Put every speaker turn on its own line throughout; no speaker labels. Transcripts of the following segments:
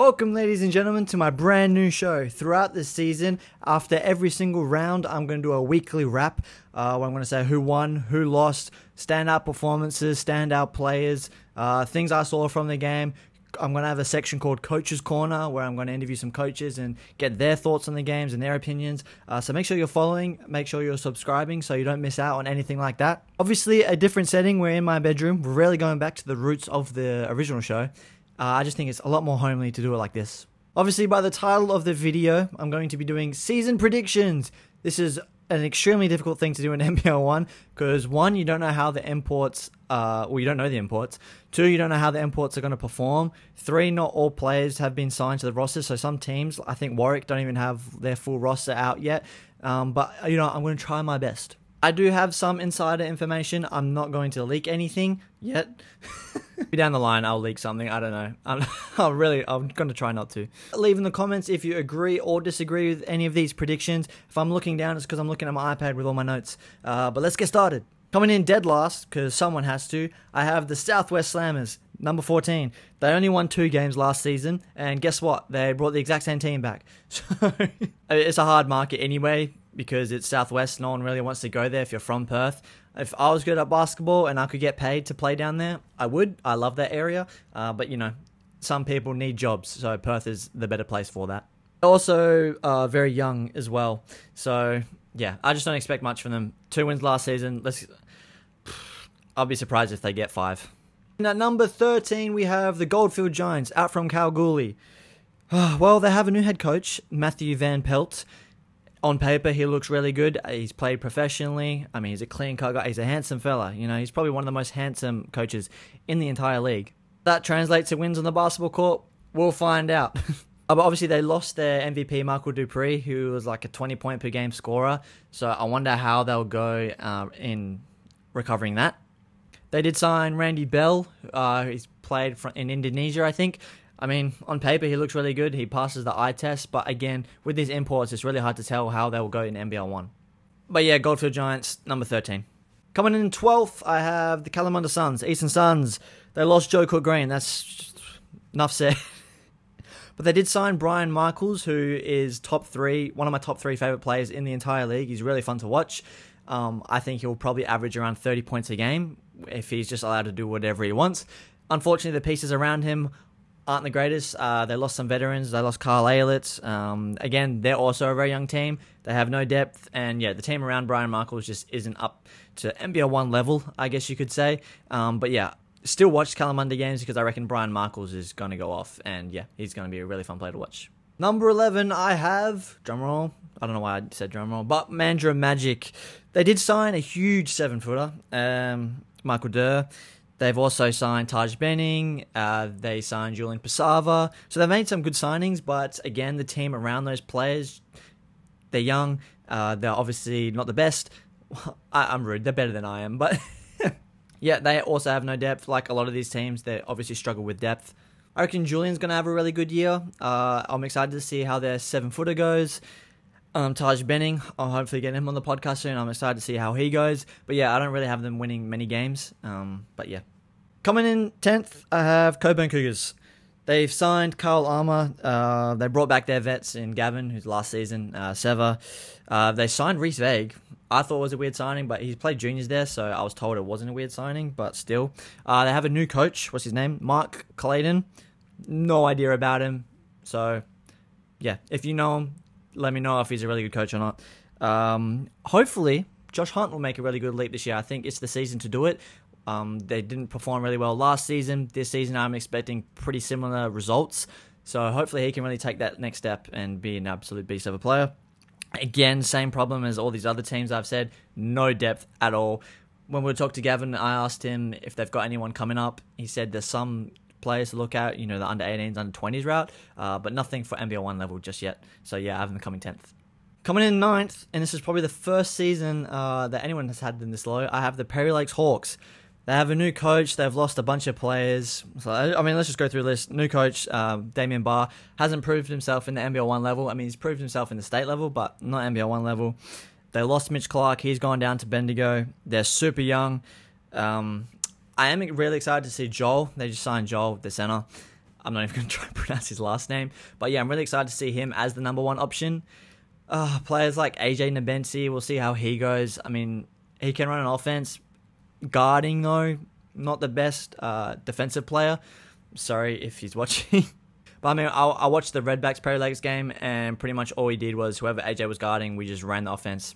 Welcome, ladies and gentlemen, to my brand new show. Throughout this season, after every single round, I'm going to do a weekly wrap uh, where I'm going to say who won, who lost, standout performances, standout players, uh, things I saw from the game. I'm going to have a section called Coaches Corner where I'm going to interview some coaches and get their thoughts on the games and their opinions. Uh, so make sure you're following, make sure you're subscribing so you don't miss out on anything like that. Obviously, a different setting. We're in my bedroom. We're really going back to the roots of the original show. Uh, I just think it's a lot more homely to do it like this. Obviously, by the title of the video, I'm going to be doing season predictions. This is an extremely difficult thing to do in NBL 1 because one, you don't know how the imports, uh, well, you don't know the imports. Two, you don't know how the imports are going to perform. Three, not all players have been signed to the roster. So some teams, I think Warwick, don't even have their full roster out yet. Um, but, you know, I'm going to try my best. I do have some insider information. I'm not going to leak anything yet. Be down the line, I'll leak something. I don't know. I'm, I'm really, I'm going to try not to. Leave in the comments if you agree or disagree with any of these predictions. If I'm looking down, it's because I'm looking at my iPad with all my notes. Uh, but let's get started. Coming in dead last, because someone has to, I have the Southwest Slammers, number 14. They only won two games last season, and guess what? They brought the exact same team back. So it's a hard market anyway because it's Southwest. No one really wants to go there if you're from Perth. If I was good at basketball and I could get paid to play down there, I would. I love that area. Uh, but, you know, some people need jobs, so Perth is the better place for that. Also, uh, very young as well. So, yeah, I just don't expect much from them. Two wins last season. Let's. I'll be surprised if they get five. And at number 13, we have the Goldfield Giants out from Kalgoorlie. well, they have a new head coach, Matthew Van Pelt on paper, he looks really good. He's played professionally. I mean, he's a clean cut guy. He's a handsome fella. You know, he's probably one of the most handsome coaches in the entire league. That translates to wins on the basketball court. We'll find out. but obviously, they lost their MVP, Michael Dupree, who was like a 20 point per game scorer. So I wonder how they'll go uh, in recovering that. They did sign Randy Bell. Uh, he's played in Indonesia, I think. I mean, on paper, he looks really good. He passes the eye test, but again, with these imports, it's really hard to tell how they will go in NBL 1. But yeah, Goldfield Giants, number 13. Coming in 12th, I have the Kalamunda Suns, Eastern Suns. They lost Joe Cook Green. That's enough said. but they did sign Brian Michaels, who is top three, one of my top three favorite players in the entire league. He's really fun to watch. Um, I think he'll probably average around 30 points a game if he's just allowed to do whatever he wants. Unfortunately, the pieces around him aren't the greatest. Uh, they lost some veterans. They lost Carl Aylitz. Um, again, they're also a very young team. They have no depth, and yeah, the team around Brian Michaels just isn't up to NBL one level, I guess you could say. Um, but yeah, still watch Kalamunda games because I reckon Brian Michaels is going to go off, and yeah, he's going to be a really fun player to watch. Number 11, I have, drumroll, I don't know why I said drumroll, but Mandurah Magic. They did sign a huge seven footer, um, Michael Durr. They've also signed Taj Benning. Uh, they signed Julian Pasava. So they've made some good signings, but again, the team around those players, they're young. Uh, they're obviously not the best. I, am rude. They're better than I am, but yeah, they also have no depth. Like a lot of these teams, they obviously struggle with depth. I reckon Julian's going to have a really good year. Uh, I'm excited to see how their seven footer goes. Um, Taj Benning, I'll hopefully get him on the podcast soon. I'm excited to see how he goes. But yeah, I don't really have them winning many games. Um, but yeah. Coming in 10th, I have Cockburn Cougars. They've signed Carl Armour. Uh, they brought back their vets in Gavin, who's last season, uh, Sever. Uh, they signed Reese Vague. I thought it was a weird signing, but he's played juniors there, so I was told it wasn't a weird signing, but still. Uh, they have a new coach. What's his name? Mark Clayton. No idea about him. So, yeah, if you know him, let me know if he's a really good coach or not. Um, hopefully, Josh Hunt will make a really good leap this year. I think it's the season to do it. Um, they didn't perform really well last season. This season, I'm expecting pretty similar results. So hopefully, he can really take that next step and be an absolute beast of a player. Again, same problem as all these other teams I've said. No depth at all. When we talked to Gavin, I asked him if they've got anyone coming up. He said there's some players to look at, you know, the under 18s, under 20s route, uh, but nothing for NBL 1 level just yet. So yeah, I have them coming 10th. Coming in ninth, and this is probably the first season uh, that anyone has had them this low, I have the Perry Lakes Hawks. They have a new coach. They've lost a bunch of players. So I mean, let's just go through this. New coach, um, Damien Barr, hasn't proved himself in the NBL one level. I mean, he's proved himself in the state level, but not NBL one level. They lost Mitch Clark. He's gone down to Bendigo. They're super young. Um, I am really excited to see Joel. They just signed Joel, the center. I'm not even going to try and pronounce his last name. But yeah, I'm really excited to see him as the number one option. Uh, players like AJ Nabensi, we'll see how he goes. I mean, he can run an offense. Guarding, though, not the best uh, defensive player. Sorry if he's watching. but I mean, I, I watched the Redbacks Perry Lakes game, and pretty much all he did was whoever AJ was guarding, we just ran the offense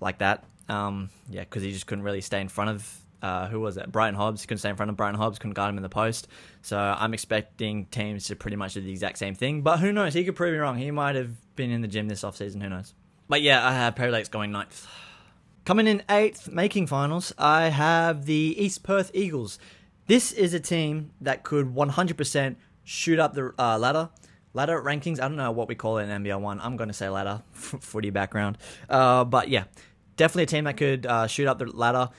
like that. Um, yeah, because he just couldn't really stay in front of uh, who was it? Brighton Hobbs. Couldn't stay in front of Brighton Hobbs, couldn't guard him in the post. So I'm expecting teams to pretty much do the exact same thing. But who knows? He could prove me wrong. He might have been in the gym this offseason. Who knows? But yeah, I have Perry Lakes going ninth. Coming in eighth, making finals, I have the East Perth Eagles. This is a team that could 100% shoot up the uh, ladder. Ladder rankings, I don't know what we call it in NBL 1. I'm going to say ladder, footy background. Uh, but yeah, definitely a team that could uh, shoot up the ladder.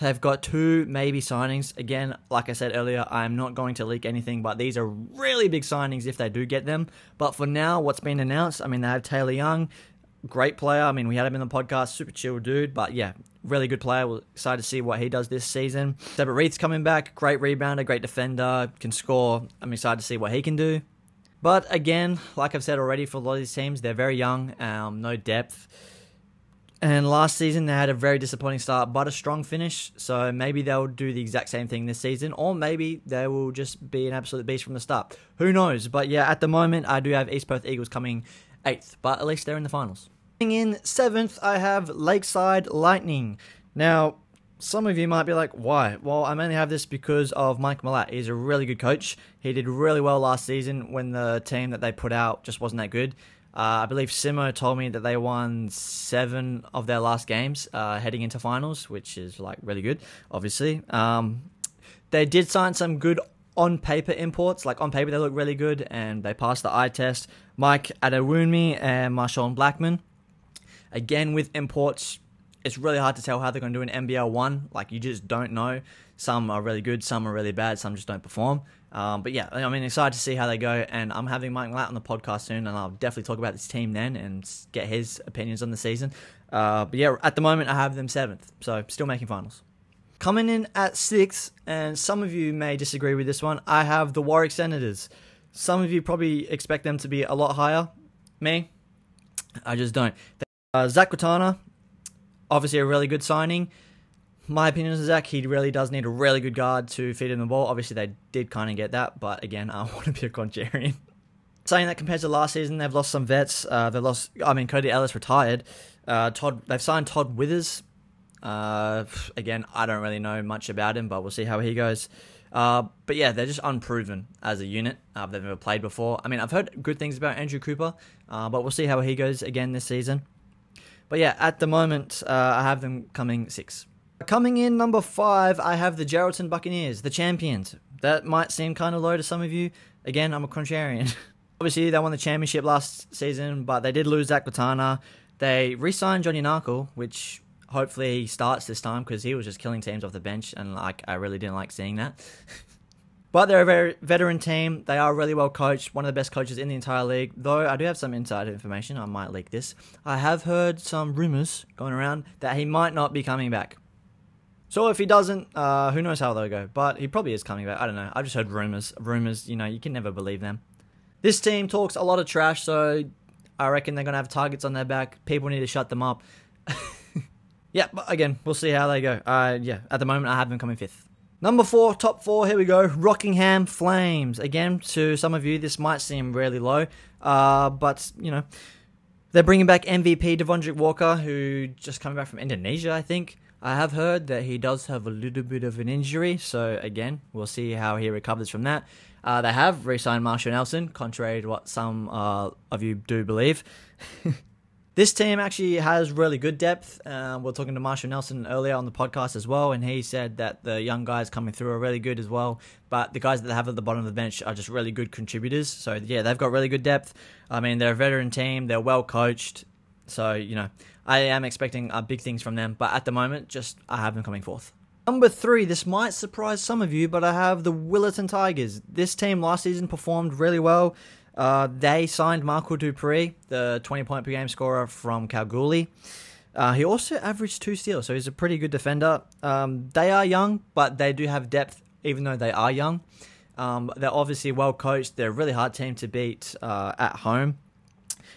They've got two maybe signings. Again, like I said earlier, I'm not going to leak anything, but these are really big signings if they do get them. But for now, what's been announced, I mean, they have Taylor Young, great player. I mean, we had him in the podcast, super chill dude, but yeah, really good player. We're excited to see what he does this season. Deborah Reith's coming back, great rebounder, great defender, can score. I'm excited to see what he can do. But again, like I've said already, for a lot of these teams, they're very young, um, no depth. And last season they had a very disappointing start, but a strong finish. So maybe they'll do the exact same thing this season, or maybe they will just be an absolute beast from the start. Who knows? But yeah, at the moment I do have East Perth Eagles coming eighth, but at least they're in the finals. In seventh, I have Lakeside Lightning. Now, some of you might be like, why? Well, I mainly have this because of Mike Malat. He's a really good coach. He did really well last season when the team that they put out just wasn't that good. Uh, I believe Simo told me that they won seven of their last games uh, heading into finals, which is like really good, obviously. Um, they did sign some good on paper imports. Like on paper, they look really good and they passed the eye test. Mike Adewunmi and Marshawn Blackman. Again, with imports, it's really hard to tell how they're going to do in NBL 1. Like, you just don't know. Some are really good, some are really bad, some just don't perform. Um, but yeah, I mean, excited to see how they go. And I'm having Mike Latt on the podcast soon, and I'll definitely talk about this team then and get his opinions on the season. Uh, but yeah, at the moment, I have them seventh, so still making finals. Coming in at sixth, and some of you may disagree with this one, I have the Warwick Senators. Some of you probably expect them to be a lot higher. Me, I just don't. Uh, Zach Quintana, obviously a really good signing my opinion is Zach, he really does need a really good guard to feed him the ball. Obviously, they did kind of get that, but again, I want to be a contrarian. Saying that compared to last season, they've lost some vets. Uh, they lost. I mean, Cody Ellis retired. Uh, Todd. They've signed Todd Withers. Uh, again, I don't really know much about him, but we'll see how he goes. Uh, but yeah, they're just unproven as a unit. Uh, they've never played before. I mean, I've heard good things about Andrew Cooper, uh, but we'll see how he goes again this season. But yeah, at the moment, uh, I have them coming six. Coming in number five, I have the Geraldton Buccaneers, the champions. That might seem kind of low to some of you. Again, I'm a contrarian. Obviously, they won the championship last season, but they did lose Zach Gattorna. They re-signed Johnny Narkle, which hopefully he starts this time because he was just killing teams off the bench, and like I really didn't like seeing that. but they're a very veteran team. They are really well coached, one of the best coaches in the entire league. Though I do have some inside information, I might leak this. I have heard some rumors going around that he might not be coming back. So if he doesn't, uh, who knows how they'll go. But he probably is coming back. I don't know. I've just heard rumors. Rumors, you know, you can never believe them. This team talks a lot of trash, so I reckon they're going to have targets on their back. People need to shut them up. yeah, but again, we'll see how they go. Uh, yeah, at the moment, I have them coming fifth. Number four, top four, here we go. Rockingham Flames. Again, to some of you, this might seem really low, uh, but, you know, they're bringing back MVP Devondrick Walker, who just coming back from Indonesia, I think. I have heard that he does have a little bit of an injury, so again, we'll see how he recovers from that. Uh, they have re signed Marshall Nelson, contrary to what some uh, of you do believe. this team actually has really good depth. Uh, we are talking to Marshall Nelson earlier on the podcast as well, and he said that the young guys coming through are really good as well. But the guys that they have at the bottom of the bench are just really good contributors. So, yeah, they've got really good depth. I mean, they're a veteran team, they're well coached. So, you know, I am expecting uh, big things from them, but at the moment, just I have them coming fourth. Number three, this might surprise some of you, but I have the Willetton Tigers. This team last season performed really well. Uh, they signed Marco Dupree, the 20 point per game scorer from Kalgoorlie. Uh, he also averaged two steals, so he's a pretty good defender. Um, they are young, but they do have depth, even though they are young. Um, they're obviously well coached. They're a really hard team to beat uh, at home.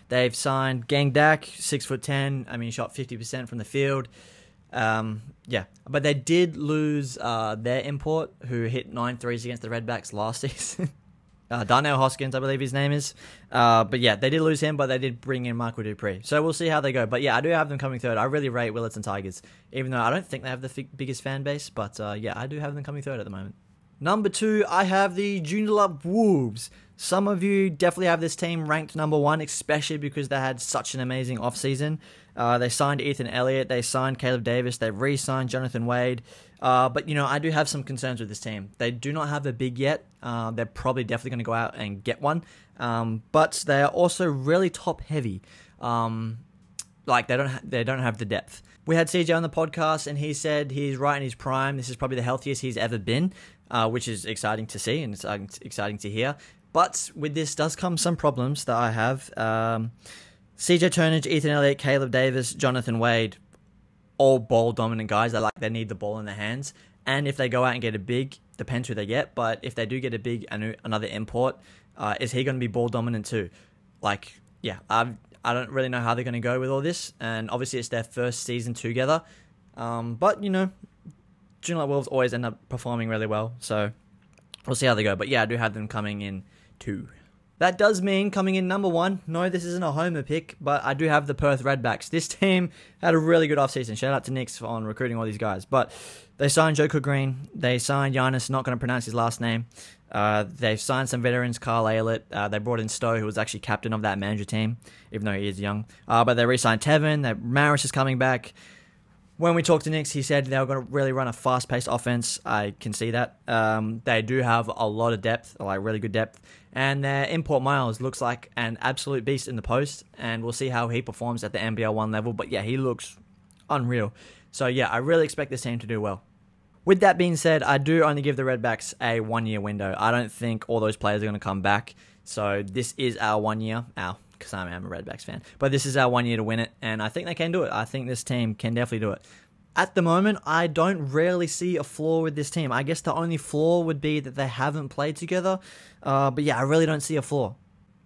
They've signed Gang Dak, six foot ten. I mean, shot fifty percent from the field. Um, yeah, but they did lose uh, their import, who hit nine threes against the Redbacks last season. uh, Darnell Hoskins, I believe his name is. Uh, but yeah, they did lose him, but they did bring in Michael Dupree. So we'll see how they go. But yeah, I do have them coming third. I really rate Willetton Tigers, even though I don't think they have the f- biggest fan base. But uh, yeah, I do have them coming third at the moment. Number two, I have the Joondalup Wolves. Some of you definitely have this team ranked number one, especially because they had such an amazing offseason. Uh, they signed Ethan Elliott, they signed Caleb Davis, they re signed Jonathan Wade. Uh, but, you know, I do have some concerns with this team. They do not have a big yet. Uh, they're probably definitely going to go out and get one. Um, but they are also really top heavy. Um, like they don't ha- they don't have the depth. We had CJ on the podcast, and he said he's right in his prime. This is probably the healthiest he's ever been, uh, which is exciting to see and it's uh, exciting to hear. But with this does come some problems that I have. Um, CJ Turnage, Ethan Elliott, Caleb Davis, Jonathan Wade, all ball dominant guys. They like they need the ball in their hands. And if they go out and get a big, depends who they get. But if they do get a big another import, uh, is he going to be ball dominant too? Like, yeah, I I don't really know how they're going to go with all this. And obviously, it's their first season together. Um, but you know, Joondalup Wolves always end up performing really well. So we'll see how they go. But yeah, I do have them coming in two. That does mean coming in number one. No, this isn't a homer pick, but I do have the Perth Redbacks. This team had a really good offseason. Shout out to Nix on recruiting all these guys. But they signed Joe Green. They signed Giannis, not going to pronounce his last name. Uh, they've signed some veterans, Carl Aylett. Uh, they brought in Stowe, who was actually captain of that manager team, even though he is young. Uh, but they re signed Tevin. That Maris is coming back when we talked to Nix, he said they were going to really run a fast paced offense. I can see that. Um, they do have a lot of depth, like really good depth. And their import Miles looks like an absolute beast in the post. And we'll see how he performs at the NBL 1 level. But yeah, he looks unreal. So yeah, I really expect this team to do well. With that being said, I do only give the Redbacks a one year window. I don't think all those players are going to come back. So this is our one year. Our because I am a Redbacks fan. But this is our one year to win it, and I think they can do it. I think this team can definitely do it. At the moment, I don't really see a flaw with this team. I guess the only flaw would be that they haven't played together. Uh, but yeah, I really don't see a flaw.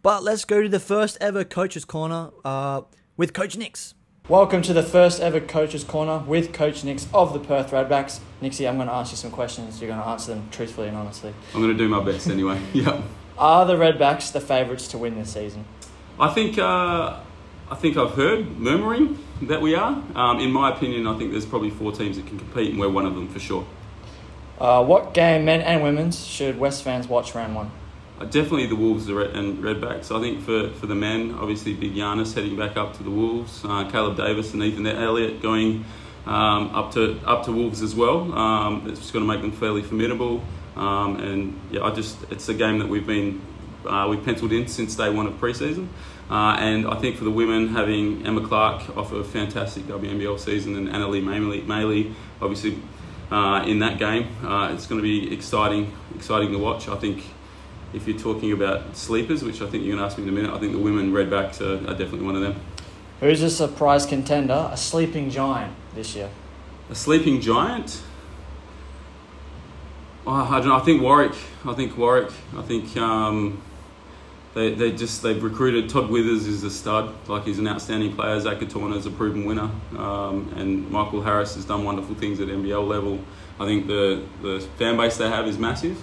But let's go to the first ever Coach's Corner uh, with Coach Nix. Welcome to the first ever Coach's Corner with Coach Nix of the Perth Redbacks. Nixie, I'm going to ask you some questions. You're going to answer them truthfully and honestly.
I'm going to do my best anyway. yeah.
Are the Redbacks the favourites to win this season?
I think uh, I think I've heard murmuring that we are. Um, in my opinion, I think there's probably four teams that can compete, and we're one of them for sure.
Uh, what game, men and women's, should West fans watch round one?
Uh, definitely the Wolves and Redbacks. I think for, for the men, obviously Big Giannis heading back up to the Wolves, uh, Caleb Davis and Ethan Elliott going um, up to up to Wolves as well. Um, it's going to make them fairly formidable. Um, and yeah, I just it's a game that we've been uh, we penciled in since day one of preseason. Uh, and I think for the women, having Emma Clark off a fantastic WNBL season and Anneli Maley, obviously uh, in that game, uh, it's going to be exciting, exciting to watch. I think if you're talking about sleepers, which I think you're going to ask me in a minute, I think the women Redbacks are, are definitely one of them.
Who's a surprise contender, a sleeping giant this year?
A sleeping giant? Oh, I don't know. I think Warwick. I think Warwick. I think um, they, they just they've recruited Todd Withers is a stud, like he's an outstanding player. Zach Gattorna is a proven winner, um, and Michael Harris has done wonderful things at NBL level. I think the the fan base they have is massive.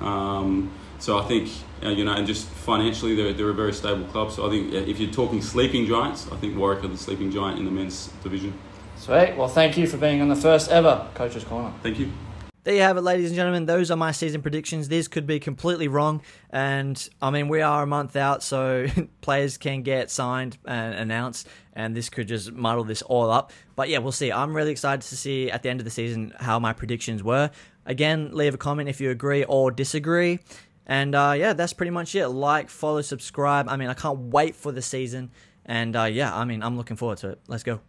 Um, so I think uh, you know, and just financially, they're, they're a very stable club. So I think if you're talking sleeping giants, I think Warwick are the sleeping giant in the men's division.
Sweet. Well, thank you for being on the first ever Coach's Corner.
Thank you.
There you have it, ladies and gentlemen. Those are my season predictions. This could be completely wrong. And I mean, we are a month out, so players can get signed and announced, and this could just muddle this all up. But yeah, we'll see. I'm really excited to see at the end of the season how my predictions were. Again, leave a comment if you agree or disagree. And uh, yeah, that's pretty much it. Like, follow, subscribe. I mean, I can't wait for the season. And uh, yeah, I mean, I'm looking forward to it. Let's go.